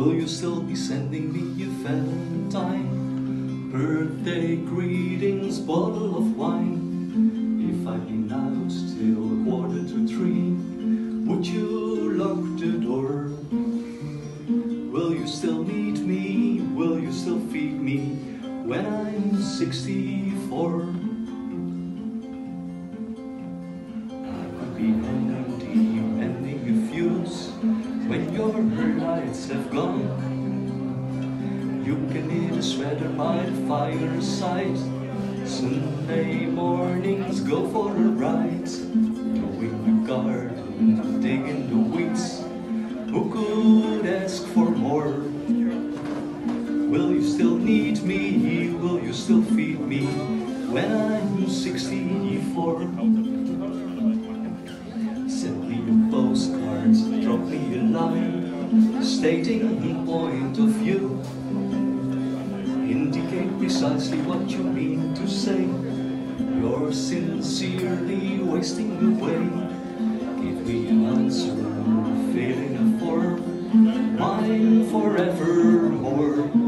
Will you still be sending me a Valentine? Birthday greetings, bottle of wine. If I've been out till a quarter to three, would you lock the door? Will you still meet me? Will you still feed me when I'm 64? Lights have gone. You can knit a sweater by the fireside. Sunday mornings go for a ride. Towing the garden, digging the weeds. Who could ask for more? Will you still need me? Will you still feed me when I'm 64? Stating a point of view. Indicate precisely what you mean to say. You're sincerely wasting away. Give me an answer, filling a form, mine forevermore.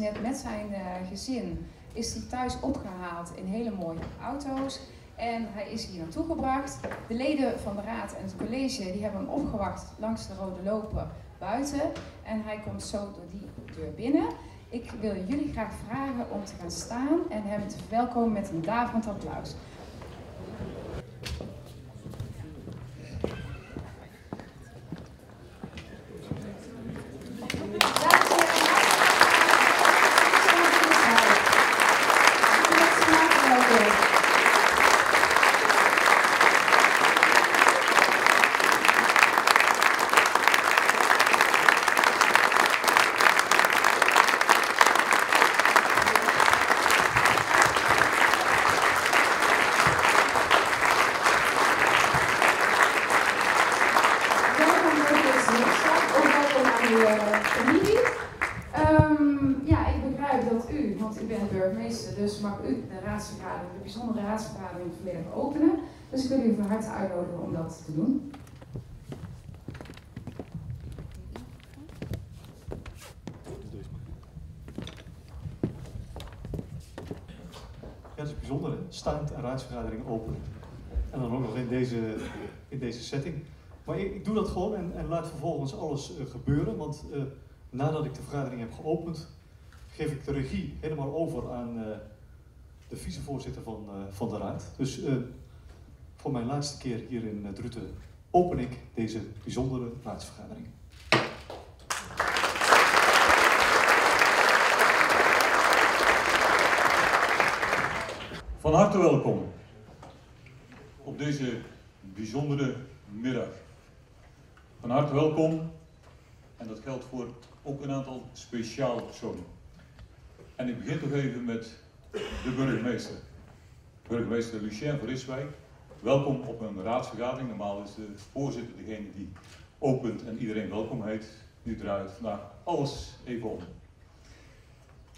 Net met zijn eh, gezin is hij thuis opgehaald in hele mooie auto's. En hij is hier naartoe gebracht. De leden van de raad en het college die hebben hem opgewacht langs de rode loper buiten. En hij komt zo door die deur binnen. Ik wil jullie graag vragen om te gaan staan en hem te verwelkomen met een daverend applaus. Dames en heren. Welkom bij deze workshop, ook welkom aan uw eh, familie. Ehm, ja, ik begrijp dat u, want u bent burgemeester, dus mag u de raadsvergadering, de bijzondere raadsvergadering vanmiddag openen. Dus ik harte uitnodigen om dat te doen. Ja, dat is bijzonder, hè? staand een raadsvergadering open. En dan ook nog in deze, in deze setting. Maar ik, ik doe dat gewoon en, en laat vervolgens alles eh, gebeuren. Want eh, nadat ik de vergadering heb geopend, geef ik de regie helemaal over aan eh, de vicevoorzitter van, van de raad. Dus voor mijn laatste keer hier in uh, Druten open ik deze bijzondere raadsvergadering. Van harte welkom op deze bijzondere middag. Van harte welkom en dat geldt voor ook een aantal speciale personen. En ik begin toch even met de burgemeester. Burgemeester Lucien van Riswijk, welkom op een raadsvergadering. Normaal is de voorzitter degene die opent en iedereen welkom heet. Nu draait vandaag alles even om.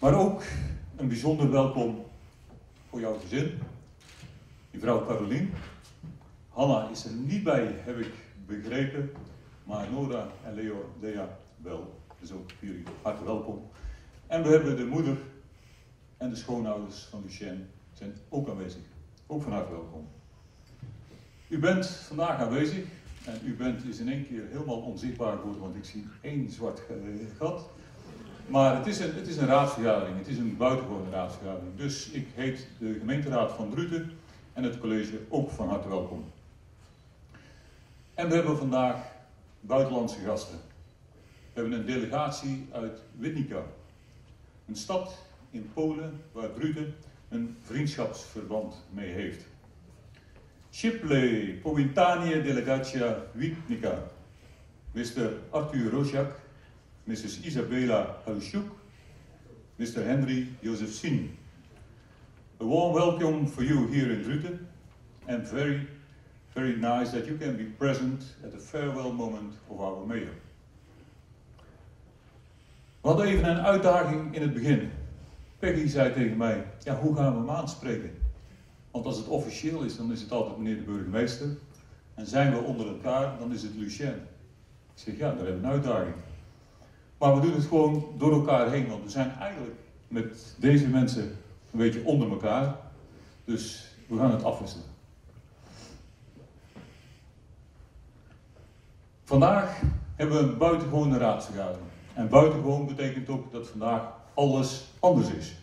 Maar ook een bijzonder welkom voor jouw gezin, je vrouw Carolien. Hanna is er niet bij, heb ik begrepen, maar Nora en Leo, Lea wel. Dus ook jullie hartelijk welkom. En we hebben de moeder en de schoonouders van Lucien zijn ook aanwezig. Ook van harte welkom. U bent vandaag aanwezig en u bent is in één keer helemaal onzichtbaar geworden, want ik zie één zwart gat. Maar het is, een, het is een raadsvergadering, het is een buitengewone raadsvergadering. Dus ik heet de gemeenteraad van Druten en het college ook van harte welkom. En we hebben vandaag buitenlandse gasten. We hebben een delegatie uit Winnica, een stad in Polen waar Druten een vriendschapsverband mee heeft. Shipley, Powintanie Delegatia Winnica, Mr. Arthur Rojak, Mrs. Isabella Halushuk, Mr. Henry Joseph Sin. A warm welcome for you here in Druten and very, very nice that you can be present at the farewell moment of our mayor. We hadden even een uitdaging in het begin. Peggy zei tegen mij, ja, hoe gaan we hem aanspreken? Want als het officieel is, dan is het altijd meneer de burgemeester. En zijn we onder elkaar, dan is het Lucien. Ik zeg, ja, daar hebben we een uitdaging. Maar we doen het gewoon door elkaar heen, want we zijn eigenlijk met deze mensen een beetje onder elkaar. Dus we gaan het afwisselen. Vandaag hebben we een buitengewone raadsvergadering. En buitengewoon betekent ook dat vandaag alles anders is.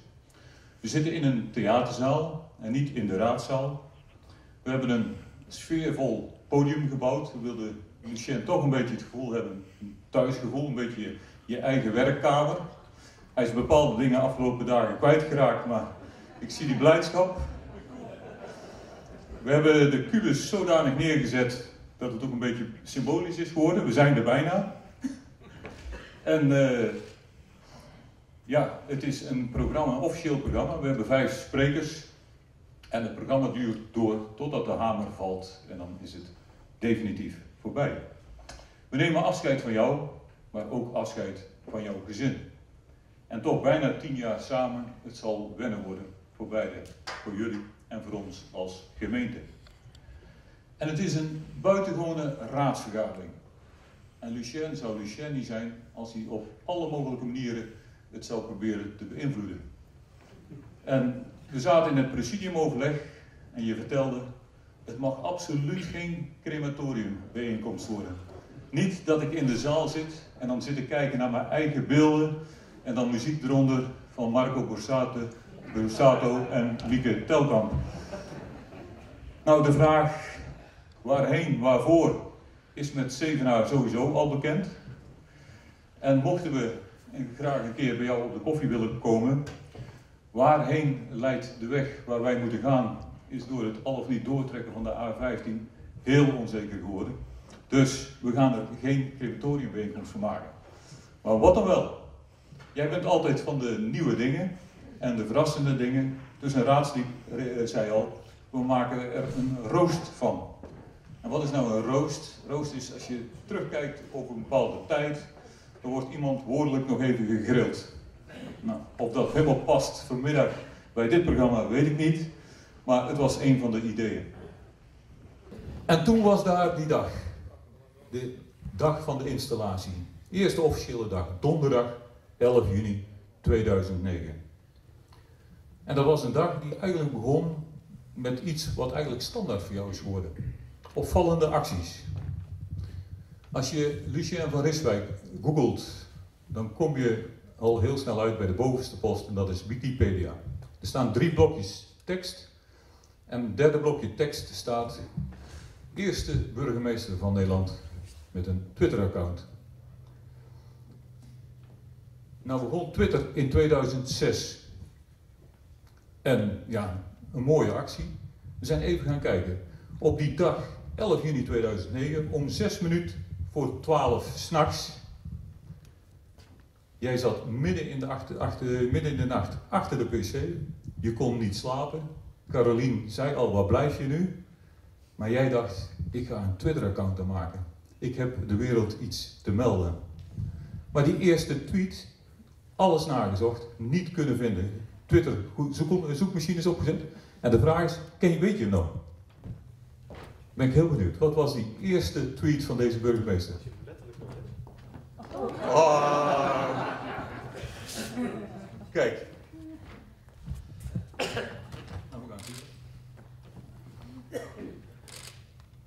We zitten in een theaterzaal en niet in de raadzaal. We hebben een sfeervol podium gebouwd. We wilden Lucien toch een beetje het gevoel hebben, een thuisgevoel, een beetje je eigen werkkamer. Hij is bepaalde dingen afgelopen dagen kwijtgeraakt, maar ik zie die blijdschap. We hebben de kubus zodanig neergezet dat het ook een beetje symbolisch is geworden. We zijn er bijna. En uh, ja, het is een programma, een officieel programma. We hebben vijf sprekers. En het programma duurt door totdat de hamer valt. En dan is het definitief voorbij. We nemen afscheid van jou, maar ook afscheid van jouw gezin. En toch bijna tien jaar samen, het zal wennen worden voor beide, voor jullie en voor ons als gemeente. En het is een buitengewone raadsvergadering. En Lucien zou Lucien niet zijn als hij op alle mogelijke manieren het zou proberen te beïnvloeden. En we zaten in het presidiumoverleg en je vertelde, het mag absoluut geen crematoriumbijeenkomst worden. Niet dat ik in de zaal zit en dan zit ik kijken naar mijn eigen beelden en dan muziek eronder van Marco Borsato, Borsato en Mieke Telkamp. Nou, de vraag waarheen, waarvoor, is met Zevenaar sowieso al bekend. En mochten we graag een keer bij jou op de koffie willen komen, waarheen leidt de weg waar wij moeten gaan, is door het al of niet doortrekken van de A15 heel onzeker geworden. Dus we gaan er geen crematoriumbijeenkomst van maken. Maar wat dan wel? Jij bent altijd van de nieuwe dingen en de verrassende dingen. Dus een raadslid zei al, we maken er een roost van. En wat is nou een roost? Roost is als je terugkijkt op een bepaalde tijd, dan wordt iemand woordelijk nog even gegrild. Nou, of dat helemaal past vanmiddag bij dit programma, weet ik niet. Maar het was een van de ideeën. En toen was daar die dag. De dag van de installatie. Eerste officiële dag, donderdag 11 juni 2009. En dat was een dag die eigenlijk begon met iets wat eigenlijk standaard voor jou is geworden opvallende acties. Als je Lucien van Riswijk googelt, dan kom je al heel snel uit bij de bovenste post en dat is Wikipedia. Er staan drie blokjes tekst en het derde blokje tekst staat eerste burgemeester van Nederland met een Twitter-account. Nou begon Twitter in 2006 en ja, een mooie actie. We zijn even gaan kijken. Op die dag 11 juni 2009 om 6 minuten voor 12 s'nachts. Jij zat midden in, de achter, achter, midden in de nacht achter de pc. Je kon niet slapen. Carolien zei al, waar blijf je nu? Maar jij dacht, ik ga een Twitter-account maken. Ik heb de wereld iets te melden. Maar die eerste tweet, alles nagezocht, niet kunnen vinden. Twitter, zoek, zoekmachines opgezet. En de vraag is, ken je, weet je hem nog? Ben ik heel benieuwd. Wat was die eerste tweet van deze burgemeester? Oh. Kijk.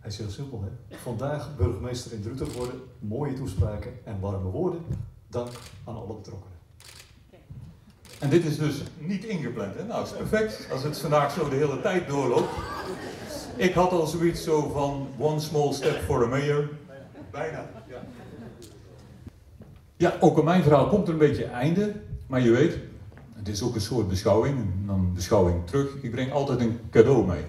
Hij is heel simpel, hè? Vandaag burgemeester in Druten worden, mooie toespraken en warme woorden. Dank aan alle betrokkenen. En dit is dus niet ingepland, hè? Nou, is perfect als het vandaag zo de hele tijd doorloopt. Ik had al zoiets zo van one small step for a mayor. Bijna, ja. Ja, ook aan mijn verhaal komt er een beetje einde. Maar je weet, het is ook een soort beschouwing. En dan beschouwing terug. Ik breng altijd een cadeau mee.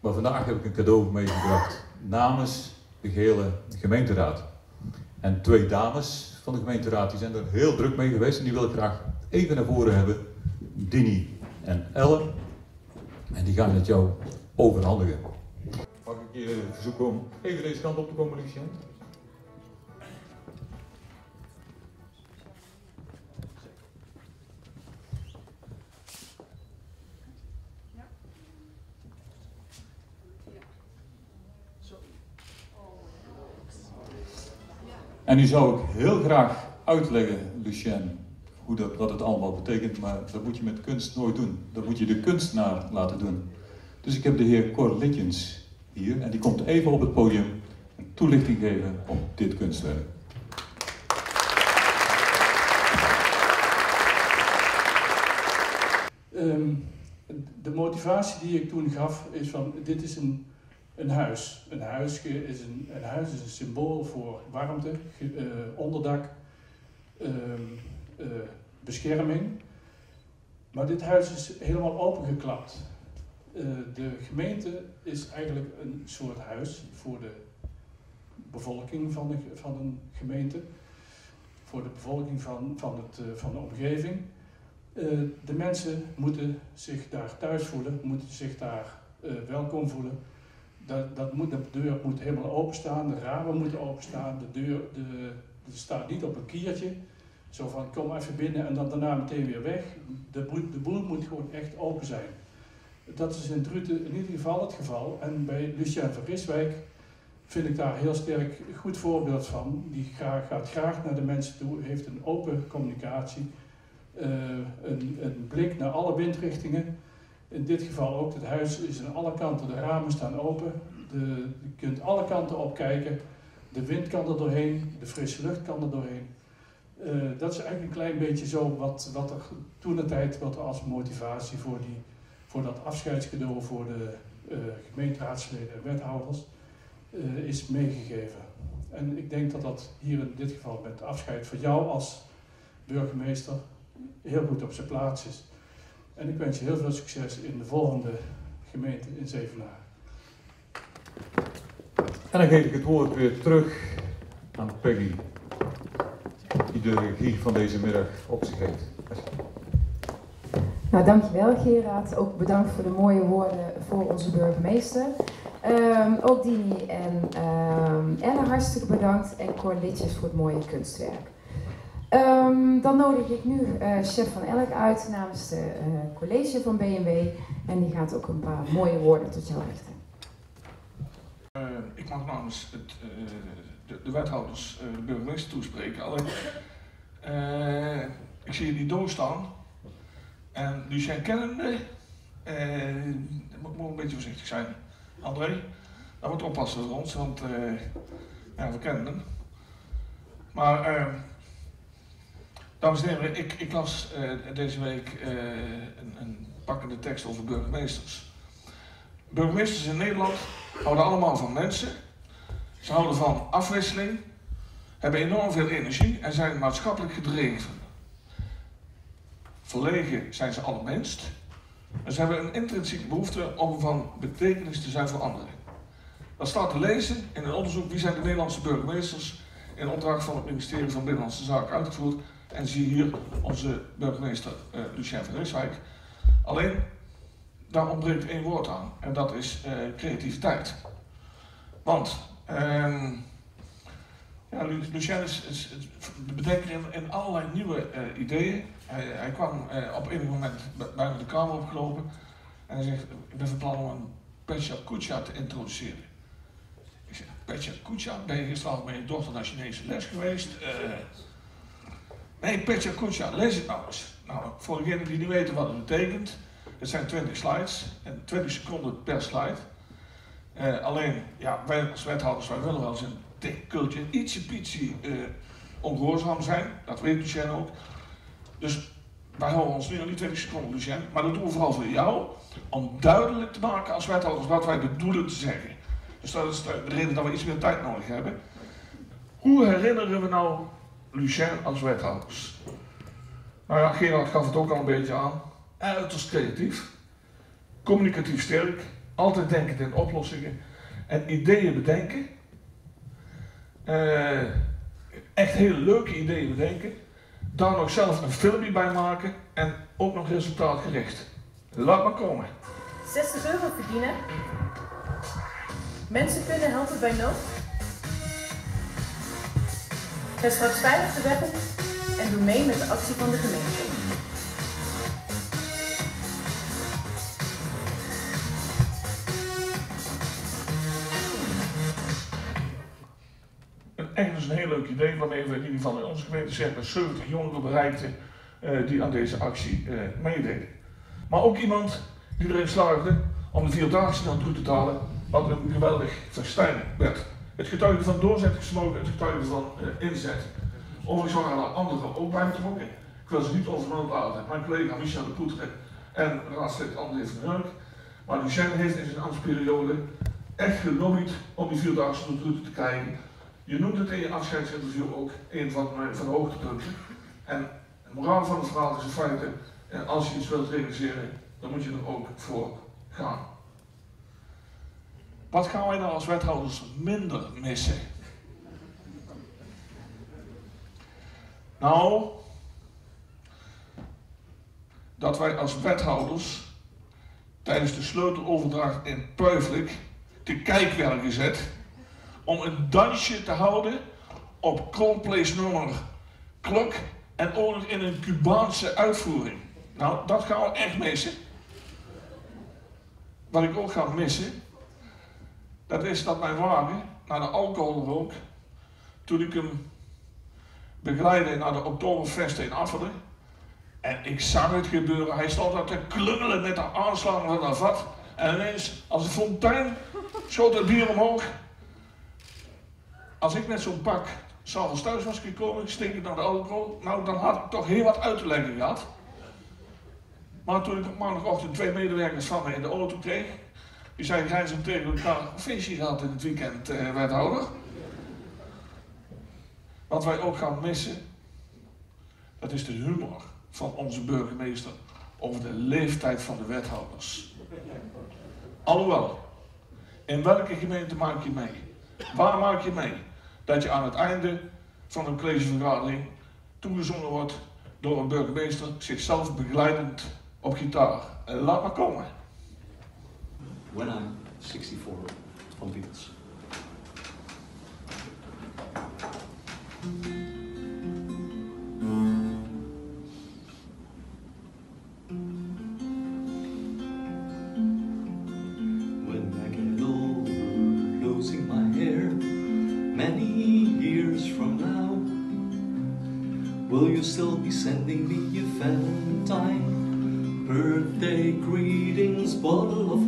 Maar vandaag heb ik een cadeau meegebracht namens de gehele gemeenteraad. En twee dames van de gemeenteraad die zijn er heel druk mee geweest en die wil ik graag even naar voren hebben. Dini en Ellen. En die gaan het jou overhandigen. Mag ik je verzoeken om even deze kant op te komen, Lucien? En nu zou ik heel graag uitleggen, Lucien, hoe dat, wat het allemaal betekent, maar dat moet je met kunst nooit doen. Dat moet je de kunstenaar laten doen. Dus ik heb de heer Cor Litjens hier en die komt even op het podium een toelichting geven op dit kunstwerk. Ehm, de motivatie die ik toen gaf is van dit is een een huis. Een huis is een, een, huis is een symbool voor warmte, uh, onderdak, uh, uh, bescherming. Maar dit huis is helemaal opengeklapt. Eh, de gemeente is eigenlijk een soort huis voor de bevolking van, de, van een gemeente, voor de bevolking van, van, het, van de omgeving. de mensen moeten zich daar thuis voelen, moeten zich daar welkom voelen dat, dat moet, de deur moet helemaal openstaan, de ramen moeten openstaan, de deur de, de staat niet op een kiertje. Zo van kom even binnen en dan daarna meteen weer weg. De, de boel moet gewoon echt open zijn. Dat is in Druten in ieder geval het geval. En bij Lucien van Riswijk vind ik daar heel sterk goed voorbeeld van. Die gaat, graag naar de mensen toe, heeft een open communicatie, uh, een, een blik naar alle windrichtingen. In dit geval ook, het huis is aan alle kanten, de ramen staan open. De, je kunt alle kanten opkijken. De wind kan er doorheen, de frisse lucht kan er doorheen. Uh, dat is eigenlijk een klein beetje zo wat, wat er toen de tijd wat als motivatie voor, die, voor dat afscheidscadeau voor de uh, gemeenteraadsleden en wethouders uh, is meegegeven. En ik denk dat dat hier in dit geval met afscheid voor jou als burgemeester heel goed op zijn plaats is. En ik wens je heel veel succes in de volgende gemeente in Zevenaar. En dan geef ik het woord weer terug aan Peggy, die de regie van deze middag op zich heeft. Nou, dankjewel Gerard. Ook bedankt voor de mooie woorden voor onze burgemeester. Um, ook Dini en um, Ellen hartstikke bedankt en Cor Litjes voor het mooie kunstwerk. Um, dan nodig ik nu uh, chef van Elk uit namens de uh, college van BMW en die gaat ook een paar mooie woorden tot jou richten. Uh, ik mag namens het, de, de, wethouders de burgemeester toespreken. Alleen, ik zie jullie doorstaan en Lucien kennende moet, moet een beetje voorzichtig zijn. André, daar moet oppassen voor ons, want ja, we kennen hem. Maar Dames en heren, ik, ik las uh, deze week uh, een, een, pakkende tekst over burgemeesters. Burgemeesters in Nederland houden allemaal van mensen. Ze houden van afwisseling, hebben enorm veel energie en zijn maatschappelijk gedreven. Verlegen zijn ze allerminst. En ze hebben een intrinsieke behoefte om van betekenis te zijn voor anderen. Dat staat te lezen in een onderzoek wie zijn de Nederlandse burgemeesters in opdracht van het ministerie van Binnenlandse Zaken uitgevoerd en zie hier onze burgemeester uh, Lucien van Rijswijk Alleen, daar ontbreekt één woord aan en dat is eh, creativiteit. Want ehm ja, Lu- Lucien is, is, de bedenker in, allerlei nieuwe eh, ideeën. Hij, kwam eh, op enig moment me de kamer opgelopen en hij zegt, ik ben van plan om een Petja Kucha te introduceren. Petja Kucha, ben je gisteravond met je dochter naar Chinese les geweest? Eh, nee, Petja Kucha, lees het nou eens. Nou, voor degenen die niet weten wat het betekent, het zijn 20 slides en 20 seconden per slide. Eh, alleen, ja, wij als wethouders, wij willen wel eens een tikkeltje, ietsje pietje eh ongehoorzaam zijn. Dat weet Lucien ook. Dus wij houden ons nu aan die 20 seconden, Lucien. Maar dat doen we vooral voor jou, om duidelijk te maken als wethouders wat wij bedoelen te zeggen. Dus dat is de reden dat we iets meer tijd nodig hebben. Hoe herinneren we nou Lucien als wethouders? Nou ja, Gerard gaf het ook al een beetje aan. Uiterst creatief, communicatief sterk, altijd denkend in oplossingen en ideeën bedenken. Eh, echt hele leuke ideeën bedenken. Daar nog zelf een filmpje bij maken en ook nog resultaatgericht. Laat maar komen. 60 euro verdienen. Mensen kunnen helpen bij nood. Ga straks veilig de weg en doe mee met de actie van de gemeente. Een, echt dus een heel leuk idee waarmee we in ieder geval in onze gemeente circa 70 jongeren bereikten eh, die aan deze actie eh, meededen. Maar ook iemand die erin slaagde om de Vierdaagse naar toe te halen, wat een geweldig festijn werd. Het getuige van doorzettingsvermogen, het getuige van eh, inzet. Overigens waren er anderen ook bij betrokken. Ik wil ze niet over mijn laten. Mijn collega Michel de Poetre en raadslid André van Heuk. Maar Lucien heeft in zijn ambtsperiode echt gelobbyd om die Vierdaagse toe te krijgen. Je noemt het in je afscheidsinterview ook een van, mijn, van de hoogtepunten. En het moraal van het verhaal is in feite, eh, als je iets wilt realiseren, dan moet je er ook voor gaan. Wat gaan wij nou als wethouders minder missen? Nou, dat wij als wethouders tijdens de sleuteloverdracht in Puiflik te kijk werden gezet om een dansje te houden op Coldplay's nummer Klok en ook in een Cubaanse uitvoering. Nou, dat gaan we echt missen. Wat ik ook ga missen, dat is dat mijn wagen naar de alcohol rook toen ik hem begeleidde naar de Oktoberfest in Affelen. En ik zag het gebeuren. Hij stond daar te klungelen met de aanslagen van dat vat. En ineens, als een fontein, schoot het bier omhoog. Als ik met zo'n pak s'avonds thuis was gekomen, stinkend naar de alcohol, nou dan had ik toch heel wat uit te leggen gehad. Maar toen ik op maandagochtend twee medewerkers van me in de auto kreeg, die zeiden grijzend tegen elkaar, feestje gehad in het weekend, eh, wethouder. Wat wij ook gaan missen, dat is de humor van onze burgemeester over de leeftijd van de wethouders. Alhoewel, in welke gemeente maak je mee? Waar maak je mee? Dat je aan het einde van een collegevergadering toegezongen wordt door een burgemeester zichzelf begeleidend op gitaar. En laat maar komen. when I'm 64 on Beatles. Will you still be sending me your Valentine? Birthday greetings, bottle of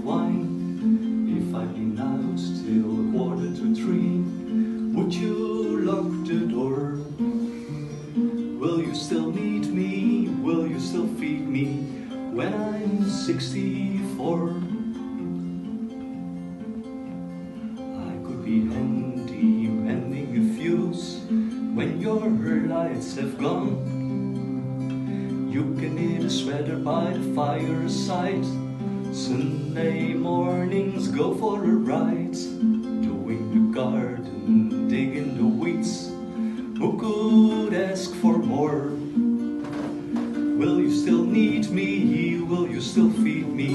sight. Sunday mornings go for a ride, doing the garden, digging the weeds. Who could ask for more? Will you still need me? Will you still feed me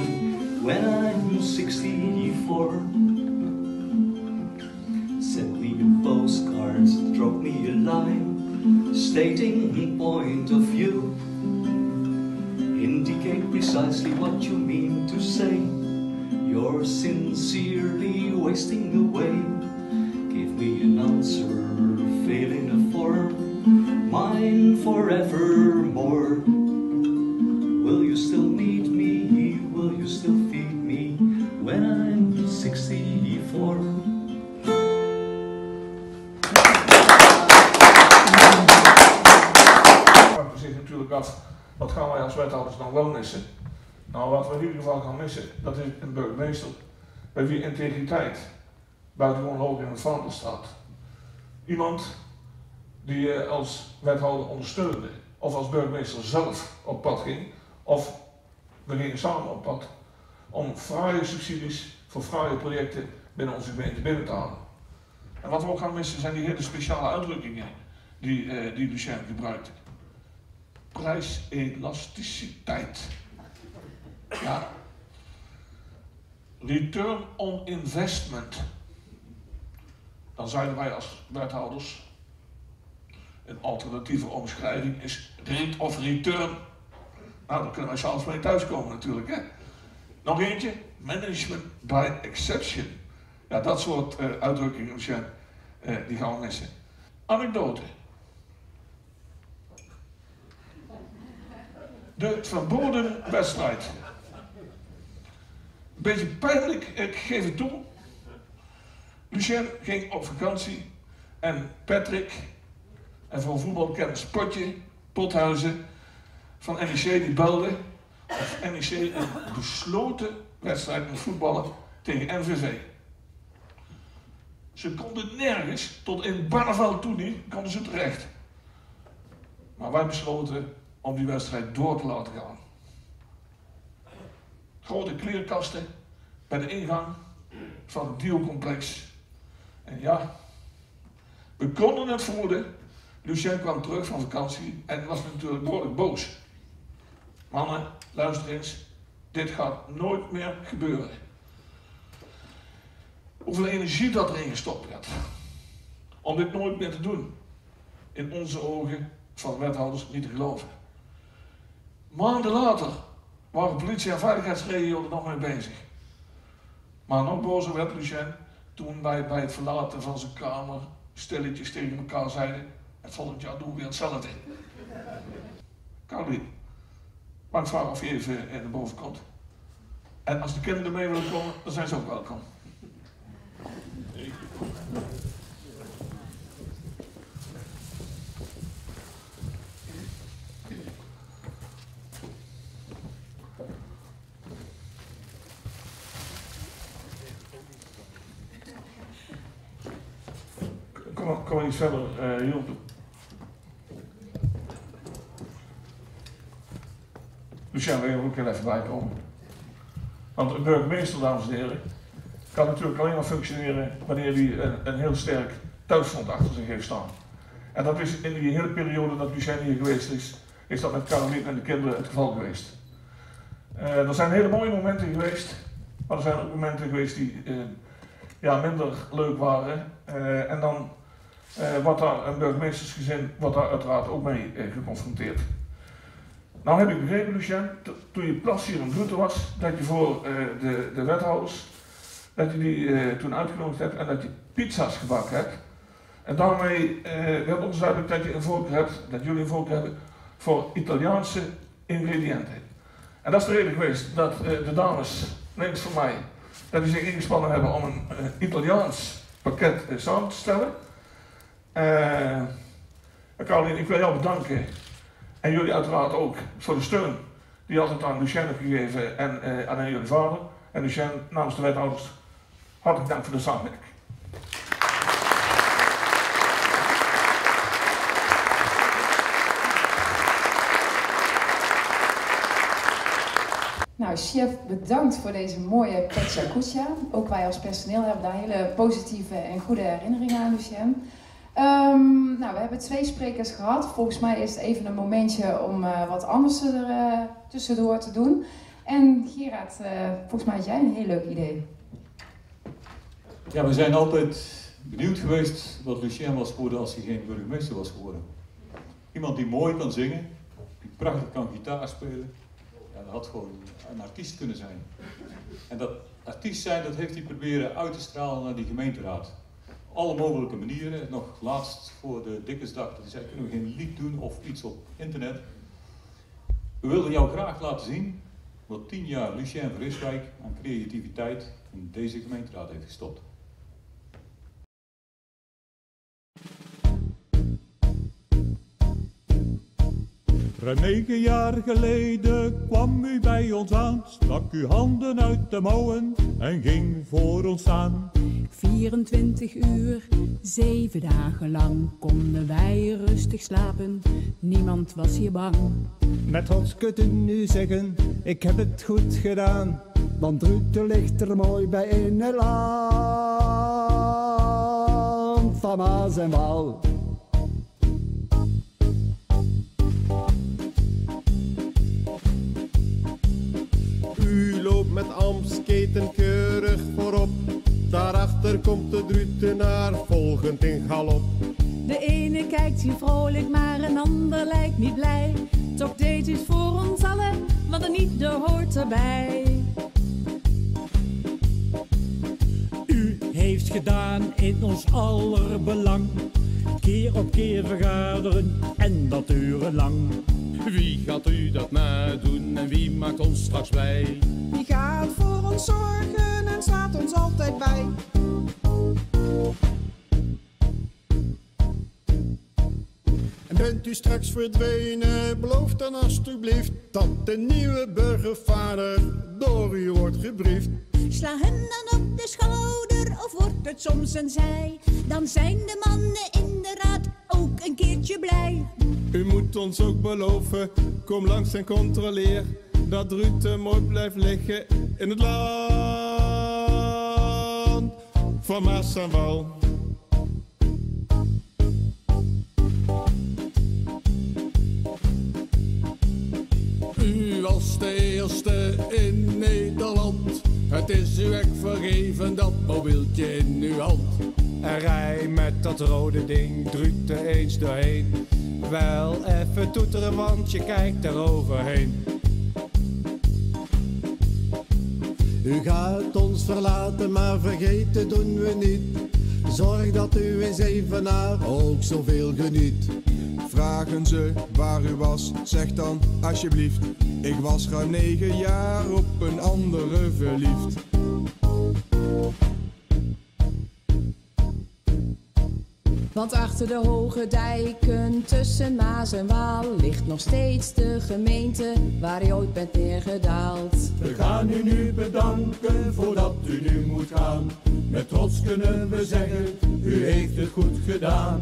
when I'm 64? stating point of view Precisely what you mean to say. You're sincerely wasting away. Give me an answer, failing a form. Mine forevermore. Wethouders dan wel missen? Nou, wat we in ieder geval gaan missen, dat is een burgemeester bij wie integriteit buitengewoon hoog in het vaandel staat. Iemand die je als wethouder ondersteunde, of als burgemeester zelf op pad ging, of we gingen samen op pad, om fraaie subsidies voor fraaie projecten binnen onze gemeente binnen te halen. En wat we ook gaan missen zijn die hele speciale uitdrukkingen die, eh, die Lucien gebruikte prijselasticiteit. Ja. Return on investment. Dan zeiden wij als wethouders, een alternatieve omschrijving is rate of return. Nou, dan kunnen wij zelfs mee thuiskomen natuurlijk. Hè? Nog eentje, management by exception. Ja, dat soort uh, uitdrukkingen, uh, die gaan we missen. Anekdote. De verboden wedstrijd. Een beetje pijnlijk, ik geef het toe. Lucien ging op vakantie en Patrick, en voor voetbalkennis Potje, Pothuizen van NEC die belde of NEC een besloten wedstrijd met voetballen tegen NVV. Ze konden nergens, tot in Barneveld toe niet, konden ze terecht. Maar wij besloten om die wedstrijd door te laten gaan. Grote kleerkasten bij de ingang van het dealcomplex. En ja, we konden het voelen. Lucien kwam terug van vakantie en was natuurlijk behoorlijk boos. Mannen, luister eens, dit gaat nooit meer gebeuren. Hoeveel energie dat erin gestopt werd. Om dit nooit meer te doen. In onze ogen van wethouders niet te geloven. Maanden later waren politie en veiligheidsregio er nog mee bezig. Maar nog bozer werd Lucien toen wij bij het verlaten van zijn kamer stilletjes tegen elkaar zeiden: Het volgend jaar doen we weer hetzelfde. Caroline, mag ik vragen of je even naar boven komt? En als de kinderen mee willen komen, dan zijn ze ook welkom. Maar- kom maar iets verder, eh hier toe. Lucien, wil je ook heel even bij komen? Want een burgemeester, dames en heren, kan natuurlijk alleen maar functioneren wanneer hij een, heel sterk thuisfront achter zich heeft staan. En dat is in die hele periode dat Lucien hier geweest is, is dat met Caroline en de kinderen het geval geweest. Eh, er zijn hele mooie momenten geweest, maar er zijn ook momenten geweest die eh, ja, minder leuk waren. En dan eh wordt daar een burgemeestersgezin wordt daar uiteraard ook mee eh, geconfronteerd. Nou heb ik begrepen, Lucien, toen je plas hier in was, dat je voor eh, de, de wethouders, dat je die toen uitgenodigd hebt en dat je pizza's gebakken hebt. En daarmee werd ons duidelijk dat je een voorkeur hebt, dat jullie een voorkeur hebben voor Italiaanse ingrediënten. En dat is de reden geweest dat de dames links van mij, dat die zich ingespannen hebben om een Italiaans pakket samen te stellen. Caroline, ik wil jou bedanken. En jullie uiteraard ook voor de steun die je altijd aan Lucien hebt gegeven en eh, aan jullie vader. En Lucien, namens de wethouders, hartelijk dank voor de samenwerking. Nou, chef, bedankt voor deze mooie Petja Kucha. Ook wij als personeel hebben daar hele positieve en goede herinneringen aan, Lucien. Ehm, nou, we hebben twee sprekers gehad. Volgens mij is het even een momentje om eh, wat anders er eh, tussendoor te doen. En Gerard, eh, volgens mij had jij een heel leuk idee. Ja, we zijn altijd benieuwd geweest wat Lucien was geworden als hij geen burgemeester was geworden. Iemand die mooi kan zingen, die prachtig kan gitaar spelen. Ja, dat had gewoon een artiest kunnen zijn. En dat artiest zijn, dat heeft hij proberen uit te stralen naar die gemeenteraad. Alle mogelijke manieren. Nog laatst voor de Dikkersdag, dat zei, kunnen we geen lied doen of iets op internet. We wilden jou graag laten zien wat tien jaar Lucien van Rijswijk aan creativiteit in deze gemeenteraad heeft gestopt. Ruim negen jaar geleden kwam u bij ons aan, stak uw handen uit de mouwen en ging voor ons staan. 24 uur, zeven dagen lang konden wij rustig slapen. Niemand was hier bang. Met trots kunt u nu zeggen, ik heb het goed gedaan. Want Druten ligt er mooi bij in het land van Maas en Waal. Met Amsketen keurig voorop. Daarachter komt de Drutenaar volgend in galop. De ene kijkt hier vrolijk, maar een ander lijkt niet blij. Toch deed u het voor ons allen, want een ieder hoort erbij. U heeft gedaan in ons aller belang. Keer op keer vergaderen en dat urenlang. Wie gaat u dat nadoen en wie maakt ons straks blij? Ons zorgen en staat ons altijd bij? En bent u straks verdwenen, beloof dan alstublieft dat de nieuwe burgervader door u wordt gebriefd. Sla hem dan op de schouder of wordt het soms een zij. Dan zijn de mannen in de raad ook een keertje blij. U moet ons ook beloven, kom langs en controleer dat Druten mooi blijft liggen in het land van Maas en Waal. U was de eerste in Nederland. Het is u echt vergeven, dat mobieltje in uw hand. En rij met dat rode ding Druten eens doorheen. Wel even toeteren, want je kijkt er overheen. U gaat ons verlaten, maar vergeten doen we niet. Zorg dat u in Zevenaar ook zoveel geniet. Vragen ze waar u was, zeg dan alsjeblieft. Ik was ruim negen jaar op een andere verliefd. Want achter de hoge dijken tussen Maas en Waal ligt nog steeds de gemeente waar je ooit bent neergedaald. We gaan u nu bedanken voordat u nu moet gaan. Met trots kunnen we zeggen, u heeft het goed gedaan.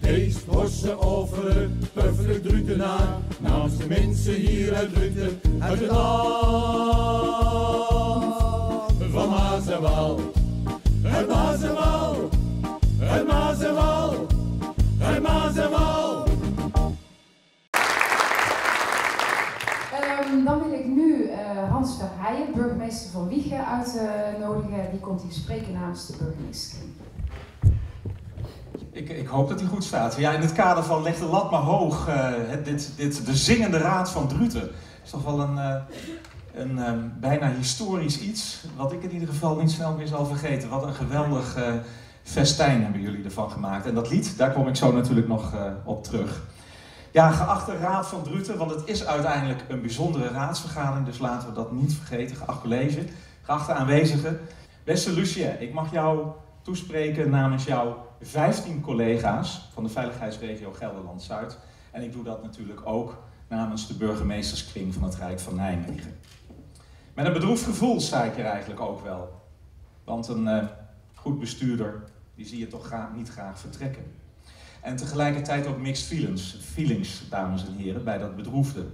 Deze forse offeren, puffelijk Drutenaar, namens de mensen hier uit Druten, uit het land van Maas en Waal. Het Maas en Waal, Waal, het Maas en Waal. Ehm, dan wil ik nu eh, Hans Verheijen, burgemeester van Wiegen, uitnodigen. Die komt hier spreken namens de burgemeester. Ik, ik hoop dat hij goed staat. Ja, in het kader van leg de lat maar hoog. eh, dit, dit, de zingende raad van Druten. is toch wel een, eh, een eh, bijna historisch iets. Wat ik in ieder geval niet snel meer zal vergeten. Wat een geweldig festijn hebben jullie ervan gemaakt. En dat lied, daar kom ik zo natuurlijk nog eh, op terug. Ja, geachte Raad van Druten, want het is uiteindelijk een bijzondere raadsvergadering, dus laten we dat niet vergeten. Geacht college, geachte aanwezigen. Beste Lucien, ik mag jou toespreken namens jouw 15 collega's van de veiligheidsregio Gelderland-Zuid. En ik doe dat natuurlijk ook namens de burgemeesterskring van het Rijk van Nijmegen. Met een bedroefd gevoel sta ik hier eigenlijk ook wel. Want een eh, goed bestuurder, die zie je toch niet graag vertrekken. En tegelijkertijd ook mixed feelings, feelings, dames en heren, bij dat bedroefde.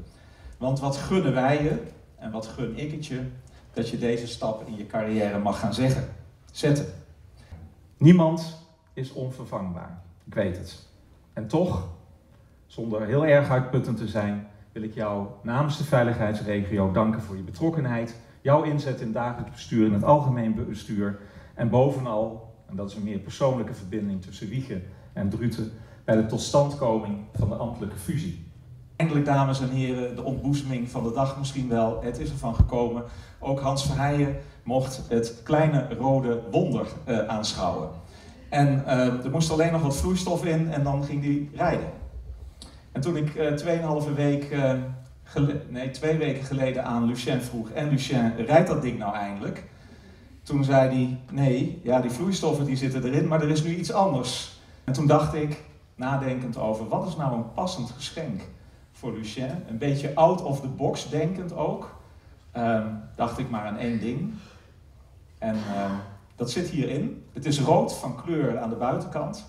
Want wat gunnen wij je, en wat gun ik het je, dat je deze stap in je carrière mag gaan zeggen, zetten. Niemand is onvervangbaar. Ik weet het. En toch, zonder heel erg uitputtend te zijn, wil ik jou namens de veiligheidsregio danken voor je betrokkenheid, jouw inzet in dagelijks bestuur en het algemeen bestuur. En bovenal, dat is een meer persoonlijke verbinding tussen Wiegen en Druten, bij de totstandkoming van de ambtelijke fusie. Eindelijk, dames en heren, de ontboezeming van de dag misschien wel. Het is ervan gekomen. Ook Hans Verheijen mocht het kleine rode wonder uh, aanschouwen. En uh, er moest alleen nog wat vloeistof in en dan ging hij rijden. En toen ik uh, 2,5 week, nee, twee weken geleden aan Lucien vroeg, en Lucien, rijdt dat ding nou eindelijk? Toen zei hij, nee, ja, die vloeistoffen die zitten erin, maar er is nu iets anders. En toen dacht ik, nadenkend over, wat is nou een passend geschenk voor Lucien? Een beetje out of the box denkend ook. Um, dacht ik maar aan één ding. En um, dat zit hierin. Het is rood van kleur aan de buitenkant,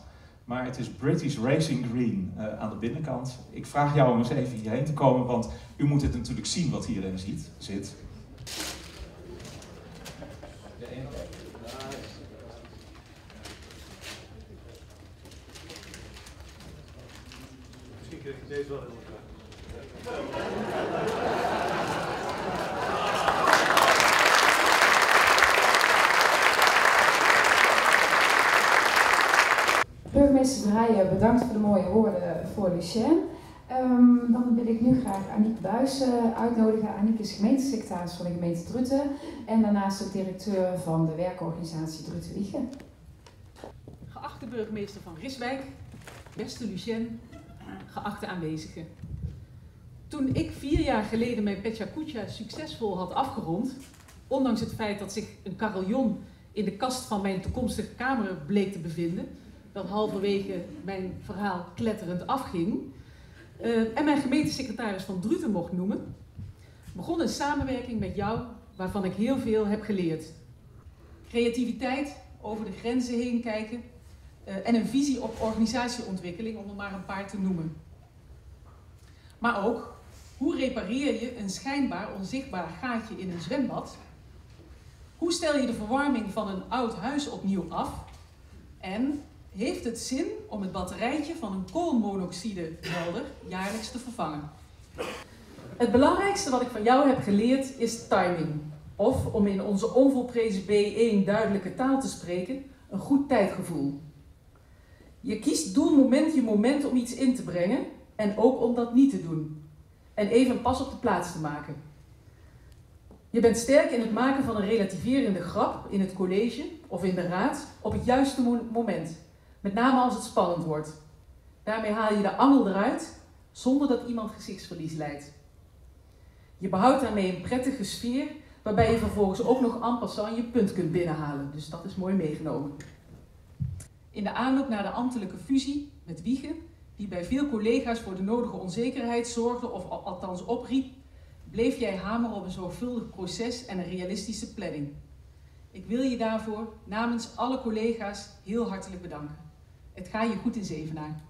maar het is British Racing Green uh, aan de binnenkant. Ik vraag jou om eens even hierheen te komen, want u moet het natuurlijk zien wat hierin ziet, zit. Misschien krijg je deze wel heel graag. Burgemeester Verheijen, bedankt voor de mooie woorden voor Lucien. Um, dan wil ik nu graag Aniek Buis uh, uitnodigen. Aniek is gemeentesecretaris van de gemeente Druten en daarnaast ook directeur van de werkorganisatie Druten Wiegen. Geachte burgemeester van Riswijk, beste Lucien, geachte aanwezigen. Toen ik vier jaar geleden mijn Petja Kucha succesvol had afgerond, ondanks het feit dat zich een carillon in de kast van mijn toekomstige kamer bleek te bevinden, dat halverwege mijn verhaal kletterend afging, uh, en mijn gemeentesecretaris van Druten mocht noemen, begon een samenwerking met jou waarvan ik heel veel heb geleerd. Creativiteit, over de grenzen heen kijken en een visie op organisatieontwikkeling, om er maar een paar te noemen. Maar ook, hoe repareer je een schijnbaar onzichtbaar gaatje in een zwembad? Hoe stel je de verwarming van een oud huis opnieuw af? En heeft het zin om het batterijtje van een koolmonoxidemelder jaarlijks te vervangen. Het belangrijkste wat ik van jou heb geleerd is timing. Of om in onze onvolprezen B1 duidelijke taal te spreken, een goed tijdgevoel. Je kiest doelmoment je moment om iets in te brengen en ook om dat niet te doen. En even pas op de plaats te maken. Je bent sterk in het maken van een relativerende grap in het college of in de raad op het juiste moment. Met name als het spannend wordt. Daarmee haal je de angel eruit zonder dat iemand gezichtsverlies leidt. Je behoudt daarmee een prettige sfeer waarbij je vervolgens ook nog en je punt kunt binnenhalen. Dus dat is mooi meegenomen. In de aanloop naar de ambtelijke fusie met Wiegen, die bij veel collega's voor de nodige onzekerheid zorgde of althans opriep, bleef jij hameren op een zorgvuldig proces en een realistische planning. Ik wil je daarvoor namens alle collega's heel hartelijk bedanken. Het gaat je goed in Zevenaar.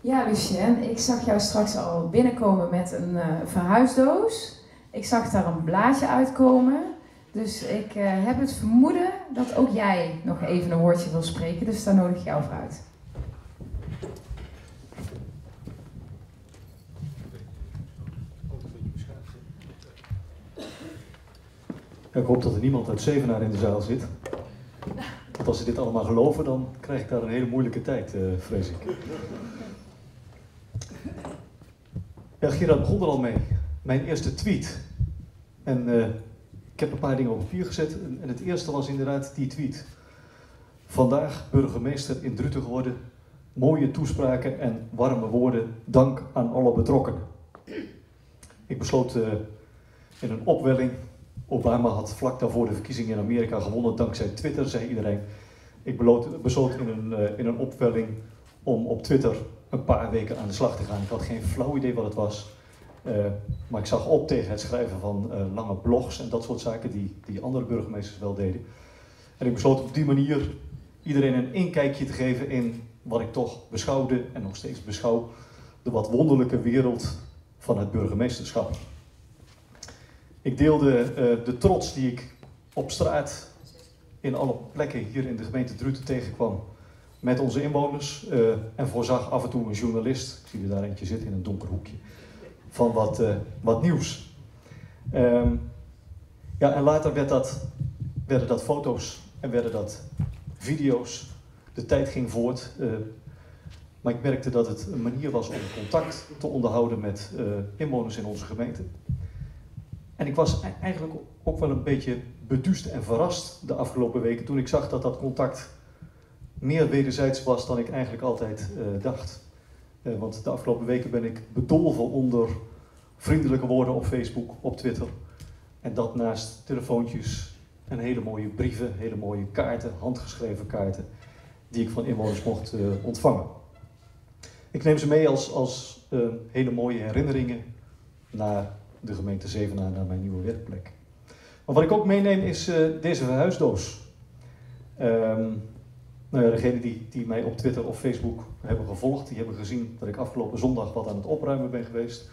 Ja, Lucien, ik zag jou straks al binnenkomen met een uh, verhuisdoos. Ik zag daar een blaadje uitkomen. Dus ik uh, heb het vermoeden dat ook jij nog even een woordje wil spreken. Dus daar nodig ik jou voor uit. Ik hoop dat er niemand uit Zevenaar in de zaal zit. Want als ze dit allemaal geloven, dan krijg ik daar een hele moeilijke tijd, uh, vrees ik. Ja, Gerard begon er al mee. Mijn eerste tweet. En uh, ik heb een paar dingen op papier gezet. En het eerste was inderdaad die tweet. Vandaag burgemeester in Druten geworden. Mooie toespraken en warme woorden. Dank aan alle betrokkenen. Ik besloot uh, in een opwelling Obama had vlak daarvoor de verkiezingen in Amerika gewonnen dankzij Twitter, zei iedereen. Ik besloot in een, uh, in een opwelling om op Twitter een paar weken aan de slag te gaan. Ik had geen flauw idee wat het was. Uh, maar ik zag op tegen het schrijven van uh, lange blogs en dat soort zaken die, die andere burgemeesters wel deden. En ik besloot op die manier iedereen een inkijkje te geven in wat ik toch beschouwde en nog steeds beschouw, de wat wonderlijke wereld van het burgemeesterschap. Ik deelde uh, de trots die ik op straat in alle plekken hier in de gemeente Druten tegenkwam met onze inwoners en voorzag af en toe een journalist, ik zie er daar eentje zitten in een donker hoekje, van wat, uh, wat nieuws. Um, ja, en later werd dat, werden dat foto's en werden dat video's. De tijd ging voort. eh, maar ik merkte dat het een manier was om contact te onderhouden met eh, inwoners in onze gemeente. En ik was e- eigenlijk ook wel een beetje beduust en verrast de afgelopen weken toen ik zag dat dat contact meer wederzijds was dan ik eigenlijk altijd eh, dacht. Eh, want de afgelopen weken ben ik bedolven onder vriendelijke woorden op Facebook, op Twitter. En dat naast telefoontjes en hele mooie brieven, hele mooie kaarten, handgeschreven kaarten, die ik van inwoners mocht eh, ontvangen. Ik neem ze mee als, als eh, hele mooie herinneringen naar de gemeente Zevenaar, naar mijn nieuwe werkplek. Maar wat ik ook meeneem is deze verhuisdoos. Ehm, nou ja, degenen die, die mij op Twitter of Facebook hebben gevolgd, die hebben gezien dat ik afgelopen zondag wat aan het opruimen ben geweest.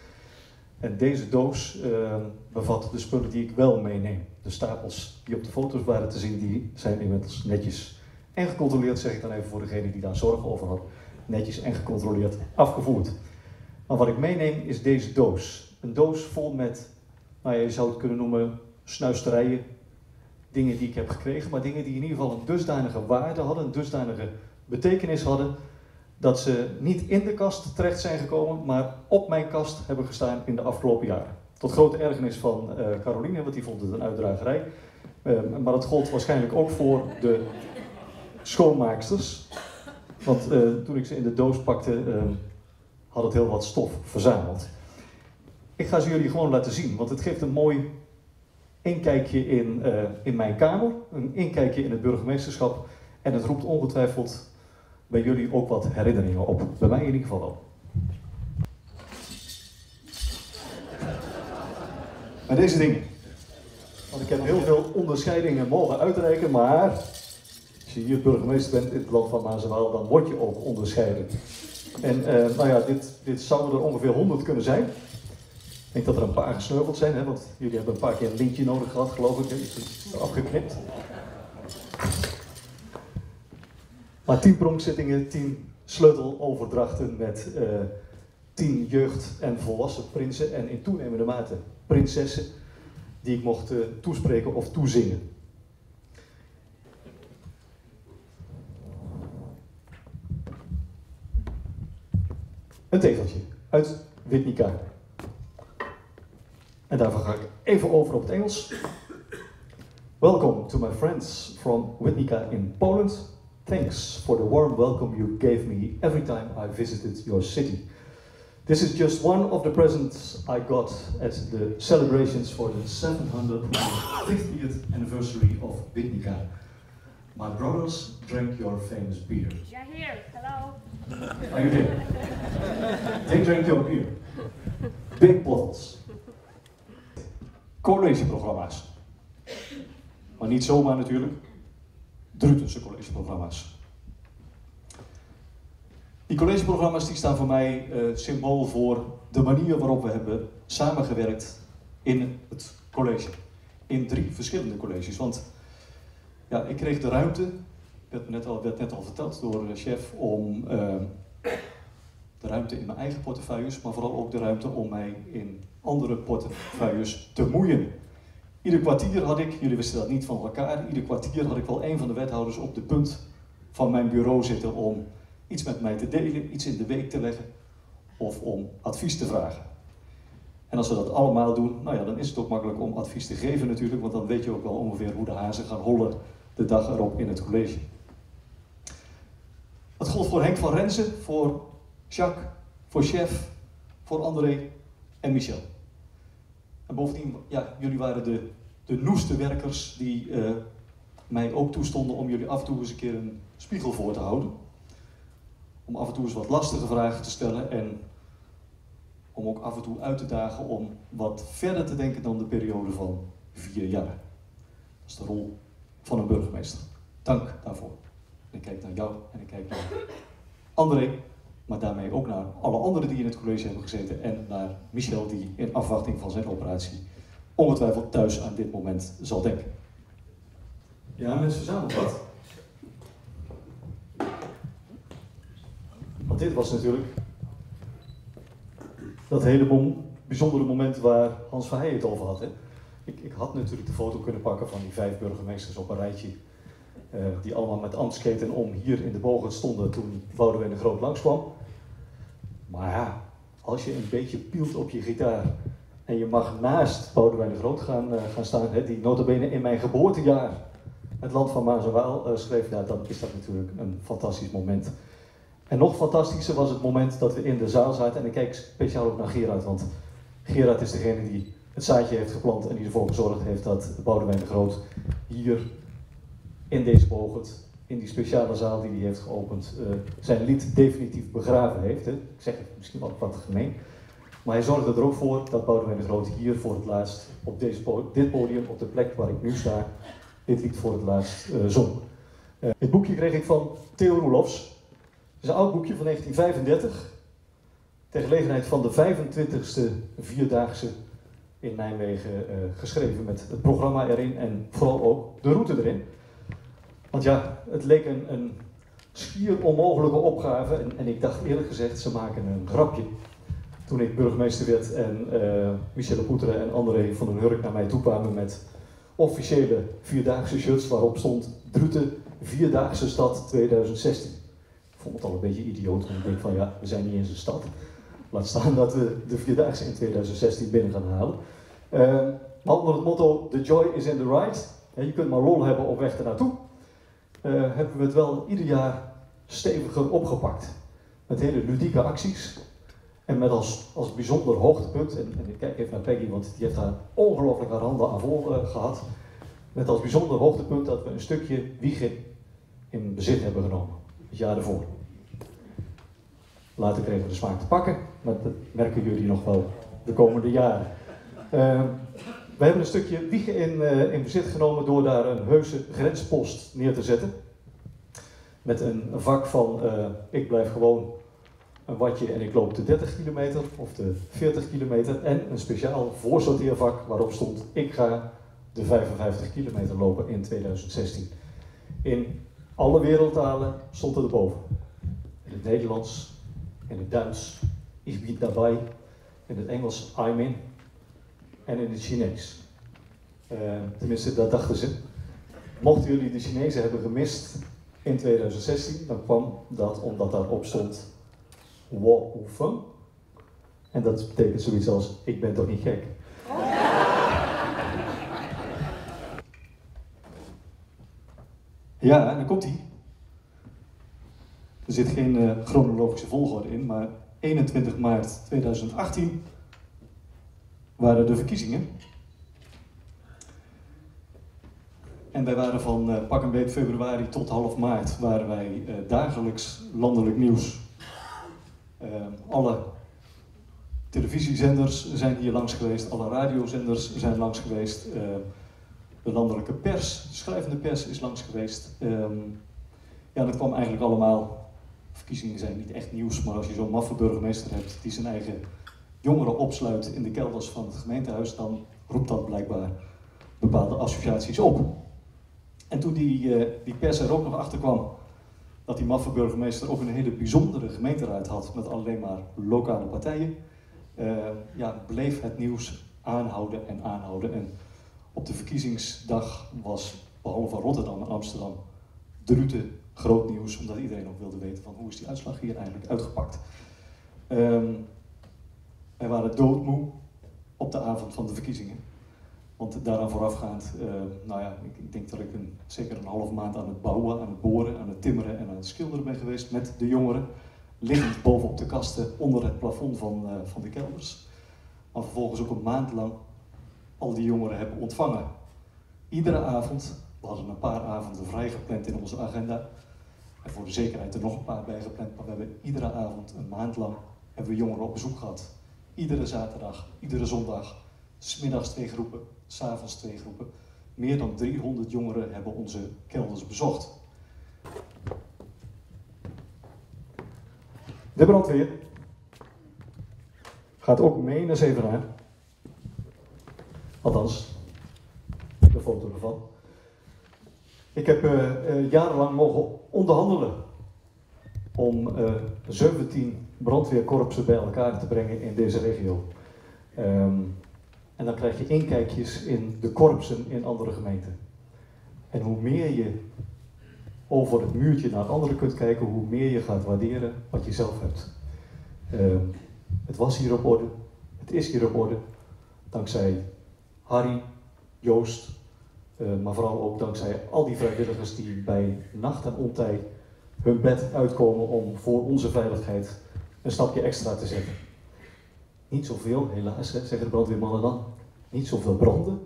En deze doos ehm, bevat de spullen die ik wel meeneem. De stapels die op de foto's waren te zien, die zijn inmiddels netjes en gecontroleerd, zeg ik dan even voor degene die daar zorgen over had. Netjes en gecontroleerd afgevoerd. Maar wat ik meeneem is deze doos. Een doos vol met, nou ja, je zou het kunnen noemen, snuisterijen. Dingen die ik heb gekregen, maar dingen die in ieder geval een dusdanige waarde hadden, een dusdanige betekenis hadden, dat ze niet in de kast terecht zijn gekomen, maar op mijn kast hebben gestaan in de afgelopen jaren. Tot grote ergernis van eh, Caroline, want die vond het een uitdragerij. Eh, maar dat gold waarschijnlijk ook voor de schoonmaaksters. Want eh, toen ik ze in de doos pakte, eh, had het heel wat stof verzameld. Ik ga ze jullie gewoon laten zien, want het geeft een mooi inkijkje in, eh, in mijn kamer, een inkijkje in het burgemeesterschap. En het roept ongetwijfeld bij jullie ook wat herinneringen op. Bij mij in ieder geval wel. Maar deze dingen. Want ik heb heel veel onderscheidingen mogen uitreiken, maar als je hier burgemeester bent in het land van Mazenwaal, dan word je ook onderscheiden. En eh, nou ja, dit, dit zouden er ongeveer 100 kunnen zijn. Ik denk dat er een paar gesneuveld zijn, hè, want jullie hebben een paar keer een lintje nodig gehad, geloof ik. Het afgeknipt. Maar tien pronkzittingen, tien sleuteloverdrachten met eh, tien jeugd- en volwassen prinsen en in toenemende mate prinsessen die ik mocht eh, toespreken of toezingen. Een tegeltje uit Witnica. En daarvan ga ik even over op het Engels. Welcome to my friends from Witnica in Poland. Thanks for the warm welcome you gave me every time I visited your city. This is just one of the presents I got at the celebrations for the 750th anniversary of Witnica. My brothers drank your famous beer. Yeah, here. Hello. Are you there? They drank your beer. Big bottles. Collegeprogramma's. Maar niet zomaar natuurlijk. Drutense collegeprogramma's. Die collegeprogramma's die staan voor mij eh, symbool voor de manier waarop we hebben samengewerkt in het college. In drie verschillende colleges. Want ja, ik kreeg de ruimte, werd net al, werd net al verteld door de chef, om eh, de ruimte in mijn eigen portefeuilles, maar vooral ook de ruimte om mij in andere portefeuilles te moeien. Ieder kwartier had ik, jullie wisten dat niet van elkaar, ieder kwartier had ik wel een van de wethouders op de punt van mijn bureau zitten om iets met mij te delen, iets in de week te leggen of om advies te vragen. En als we dat allemaal doen, nou ja, dan is het ook makkelijk om advies te geven natuurlijk, want dan weet je ook wel ongeveer hoe de hazen gaan hollen de dag erop in het college. Dat gold voor Henk van Renzen, voor Jacques, voor Chef, voor André en Michel. En bovendien, ja, jullie waren de, de noeste werkers die eh, mij ook toestonden om jullie af en toe eens een keer een spiegel voor te houden. Om af en toe eens wat lastige vragen te stellen en om ook af en toe uit te dagen om wat verder te denken dan de periode van vier jaar. Dat is de rol van een burgemeester. Dank daarvoor. En ik kijk naar jou en ik kijk naar André, maar daarmee ook naar alle anderen die in het college hebben gezeten en naar Michel die in afwachting van zijn operatie ongetwijfeld thuis aan dit moment zal denken. Ja, mensen verzameld wat. Want dit was natuurlijk dat hele bijzondere moment waar Hans Verheijen het over had. Hè? Ik, ik had natuurlijk de foto kunnen pakken van die vijf burgemeesters op een rijtje eh, die allemaal met ambtsketen om hier in de bogen stonden toen Boudewijn de Groot langskwam. Maar ja, als je een beetje pielt op je gitaar en je mag naast Boudewijn de Groot gaan, uh, gaan staan, hè, die notabene in mijn geboortejaar het land van Maas en Waal uh, schreef, ja, dan is dat natuurlijk een fantastisch moment. En nog fantastischer was het moment dat we in de zaal zaten, en ik kijk speciaal ook naar Gerard, want Gerard is degene die het zaadje heeft geplant en die ervoor gezorgd heeft dat Boudewijn de Groot hier in deze Bogert, in die speciale zaal die hij heeft geopend, uh, zijn lied definitief begraven heeft. Hè. Ik zeg het misschien wel wat gemeen. Maar hij zorgde er ook voor dat Boudewijn de Groot hier voor het laatst op deze dit podium, op de plek waar ik nu sta, dit lied voor het laatst uh, zong. Uh, het boekje kreeg ik van Theo Roelofs. Het is een oud boekje van 1935. Ter gelegenheid van de 25e Vierdaagse in Nijmegen uh, geschreven. Met het programma erin en vooral ook de route erin. Want ja, het leek een, een schier onmogelijke opgave. En, en, ik dacht eerlijk gezegd, ze maken een grapje. Toen ik burgemeester werd en uh, Michelle Poeteren en André van den Hurk naar mij toe kwamen met officiële vierdaagse shirts waarop stond Druten Vierdaagse Stad 2016. Ik vond het al een beetje idioot, want ik denk van ja, we zijn niet eens een stad. Laat staan dat we de Vierdaagse in 2016 binnen gaan halen. Uh, maar onder het motto The Joy is in the Ride, je kunt maar lol hebben op weg ernaartoe, uh, hebben we het wel ieder jaar steviger opgepakt. Met hele ludieke acties. En met als, als bijzonder hoogtepunt, en, en ik kijk even naar Peggy, want die heeft daar ongelooflijk haar handen aan vol uh, gehad. Met als bijzonder hoogtepunt dat we een stukje Wiegen in bezit hebben genomen. Het jaar ervoor. Later kregen we de smaak te pakken, maar dat merken jullie nog wel de komende jaren. Uh, we hebben een stukje Wiegen in, uh, in bezit genomen door daar een heuse grenspost neer te zetten. Met een vak van, uh, ik blijf gewoon een watje en ik loop de 30 kilometer of de 40 kilometer. En een speciaal voorsorteervak waarop stond, ik ga de 55 kilometer lopen in 2016. In alle wereldtalen stond er erboven. In het Nederlands, in het Duits, ich bin dabei, in het Engels, I'm in, en in het Chinees. Uh, tenminste, dat dachten ze. Mochten jullie de Chinezen hebben gemist in 2016, dan kwam dat omdat daarop stond Wo Oefen. En dat betekent zoiets als: Ik ben toch niet gek. Ja, en dan komt hij. Er zit geen uh, chronologische volgorde in, maar 21 maart 2018 waren de verkiezingen. En wij waren van uh, pak een beet februari tot half maart waren wij uh, dagelijks landelijk nieuws. Uh, alle televisiezenders zijn hier langs geweest, alle radiozenders zijn langs geweest. de landelijke pers, de schrijvende pers is langs geweest. Um, ja, dat kwam eigenlijk allemaal. Verkiezingen zijn niet echt nieuws, maar als je zo'n maffe burgemeester hebt die zijn eigen jongeren opsluit in de kelders van het gemeentehuis, dan roept dat blijkbaar bepaalde associaties op. En toen die, uh, die pers er ook nog achter kwam dat die maffe burgemeester ook een hele bijzondere gemeenteraad had met alleen maar lokale partijen, uh, ja, bleef het nieuws aanhouden en aanhouden. En op de verkiezingsdag was, behalve Rotterdam en Amsterdam, Druten groot nieuws, omdat iedereen ook wilde weten van hoe is die uitslag hier eigenlijk uitgepakt. Um, wij waren doodmoe op de avond van de verkiezingen. Want daaraan voorafgaand, uh, nou ja, ik, ik, denk dat ik een, zeker een half maand aan het bouwen, aan het boren, aan het timmeren en aan het schilderen ben geweest met de jongeren. Liggend bovenop de kasten onder het plafond van, uh, van de kelders. Maar vervolgens ook een maand lang al die jongeren hebben ontvangen. Iedere avond, we hadden een paar avonden vrijgepland in onze agenda. En voor de zekerheid er nog een paar bijgepland, maar we hebben iedere avond, een maand lang, hebben we jongeren op bezoek gehad. Iedere zaterdag, iedere zondag, smiddags twee groepen, s'avonds twee groepen. Meer dan 300 jongeren hebben onze kelders bezocht. De brandweer gaat ook mee naar Zevenaar. Althans, de foto ervan. Ik heb uh, uh, jarenlang mogen onderhandelen om uh, 17 brandweerkorpsen bij elkaar te brengen in deze regio. Um, en dan krijg je inkijkjes in de korpsen in andere gemeenten. En hoe meer je over het muurtje naar anderen kunt kijken, hoe meer je gaat waarderen wat je zelf hebt. Ehm, het was hier op orde, het is hier op orde, dankzij Harry, Joost, eh, maar vooral ook dankzij al die vrijwilligers die bij nacht en ontijd hun bed uitkomen om voor onze veiligheid een stapje extra te zetten. Niet zoveel, helaas, zeggen de brandweermannen dan. Niet zoveel branden.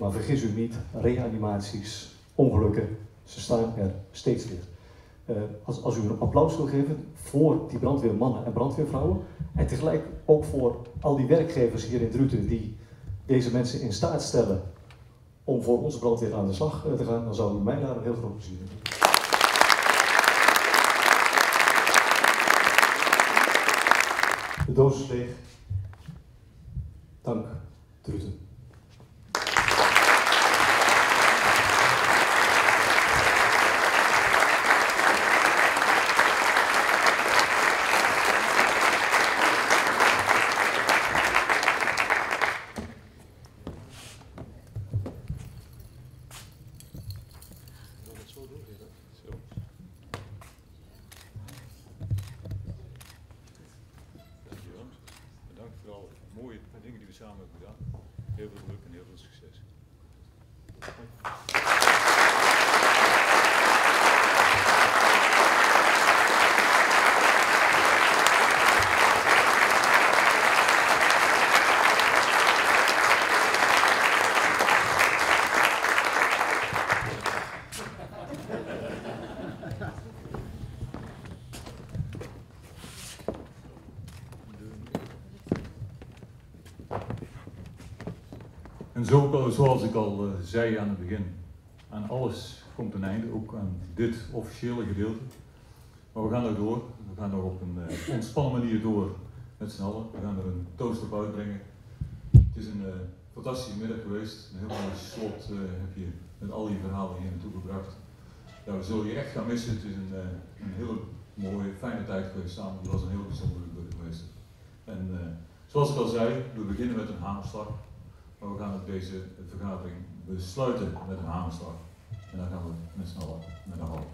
Maar vergis u niet, reanimaties, ongelukken, ze staan er steeds weer. Uh, als, als u een applaus wil geven voor die brandweermannen en brandweervrouwen. En tegelijk ook voor al die werkgevers hier in Druten die deze mensen in staat stellen om voor onze brandweer aan de slag eh, te gaan, dan zou u mij daar een heel groot plezier in. De doos is leeg. Dank, Druten. Dankjewel. Bedankt voor alle mooie dingen die we samen hebben gedaan. Heel veel geluk en heel veel succes. En zo, zoals ik al eh, zei aan het begin, aan alles komt een einde, ook aan dit officiële gedeelte. Maar we gaan er door, we gaan er op een eh, ontspannen manier door met z'n allen. We gaan er een toast op uitbrengen. Het is een eh, fantastische middag geweest, een heel mooi slot heb je met al je verhalen hier naartoe gebracht. Ja, we zullen je echt gaan missen. Het is een, een hele mooie, fijne tijd geweest samen. Het was een heel bijzondere dag geweest. En zoals ik al zei, we beginnen met een hamerslag. Maar we gaan deze vergadering besluiten met een hamerslag. En dan gaan we met z'n allen naar de hal.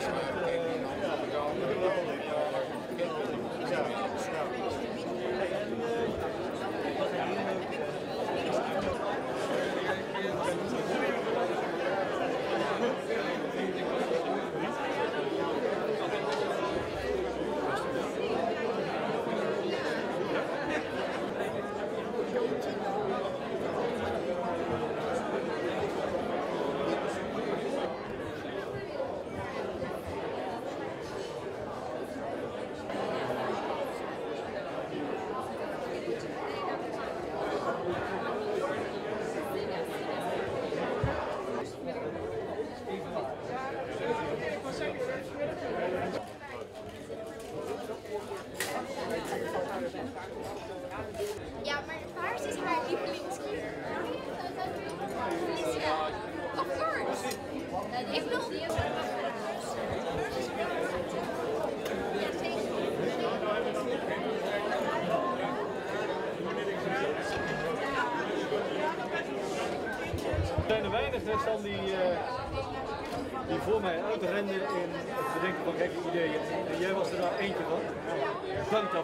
Special.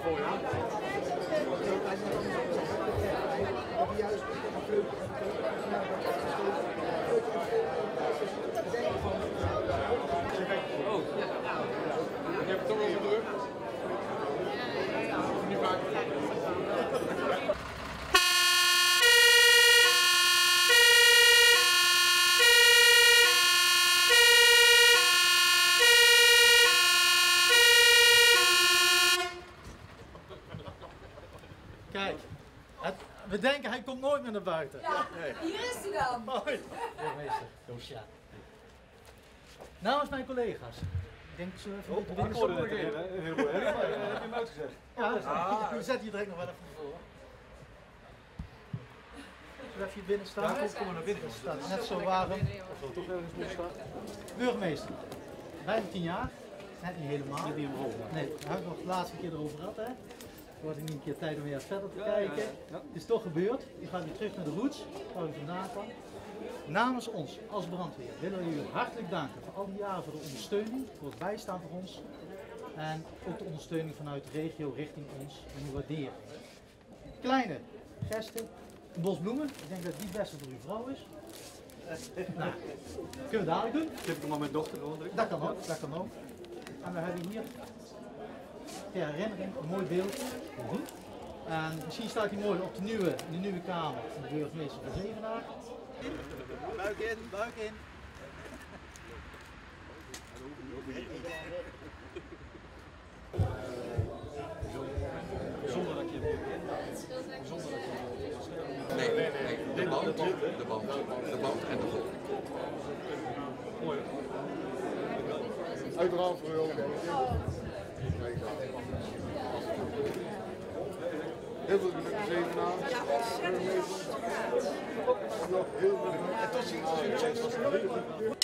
Dank daarvoor. Ja. Oh, ik heb het toch over de rug. Niet vaak. Kijk, het, we denken hij komt nooit meer naar buiten. Ja, hier is hij dan. Mooi. Burgemeester Namens mijn collega's. Ik denk zo even Oh, de ik hoorde dingen net zo- een heleboel herrie, maar, eh, heb je hem uitgezet? Ja, Ah. we zetten je direct nog wel even voor. Zullen we even hier binnen staan? Ja, kom- maar naar binnen. Het staat net zo warm. Of er toch ergens moet staan? Burgemeester, bijna tien jaar. Net niet helemaal. Net niet helemaal. Nee, daar hebben we nog de laatste keer erover gehad, hè? Wordt niet een keer tijd om weer verder te Ja, kijken. ja. Het is toch gebeurd. Je gaat weer terug naar de roots, waar u vandaan kwam. Namens ons als brandweer willen we u hartelijk danken voor al die jaren voor de ondersteuning, voor het bijstaan voor ons. En ook de ondersteuning vanuit de regio richting ons en uw waardering. Kleine gesten, een bos bloemen. Ik denk dat die het beste voor uw vrouw is. Nou, kunnen we dadelijk doen. Ik hem aan mijn dochter direct. Dat kan ook, dat kan ook. En we hebben hier ter herinnering een mooi beeld. En misschien staat hij mooi op de nieuwe, in de nieuwe kamer van de burgemeester van Zevenaar. Buik in, buik in. Zonder dat je Zonder dat je Nee, nee, nee. De band, de band, de band, de band en de golf. Mooi. Uiteraard voor u Heel veel geluk Zevenaar. Ja, ontzettend. Nog heel veel. En tot ziens.